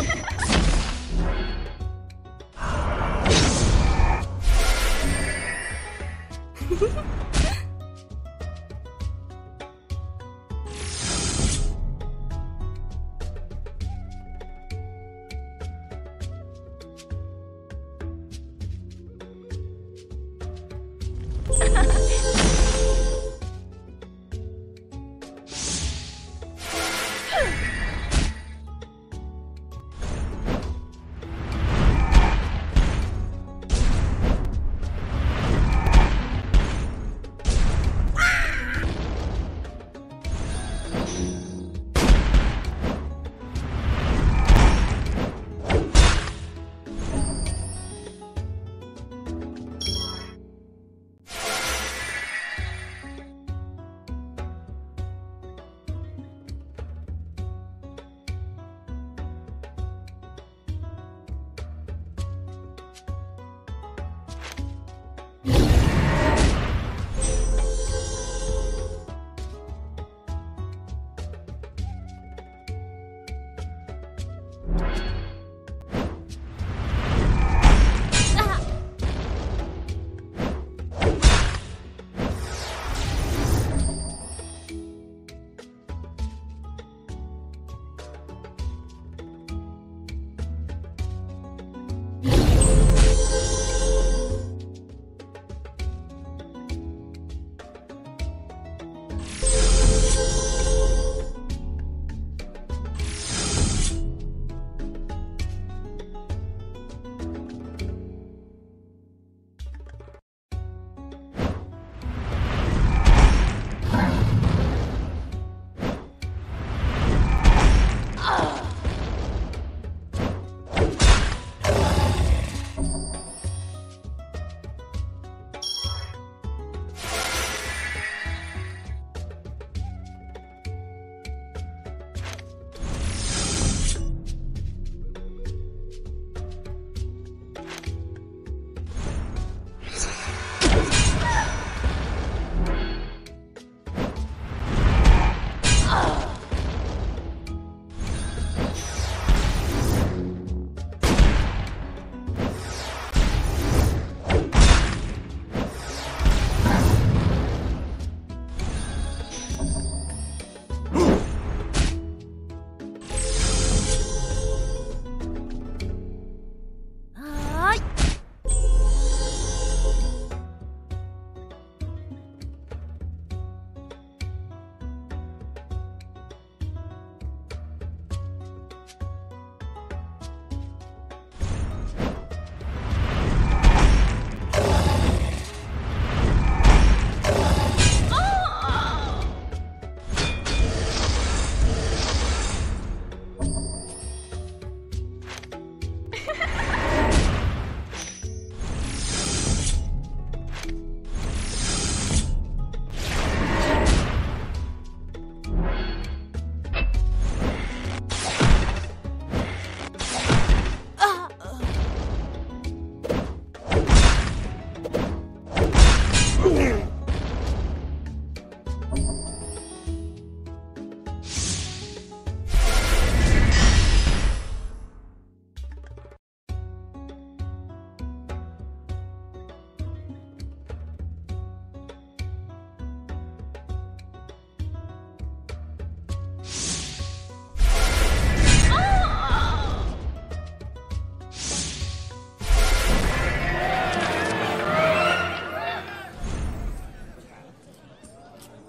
Ha ha ha!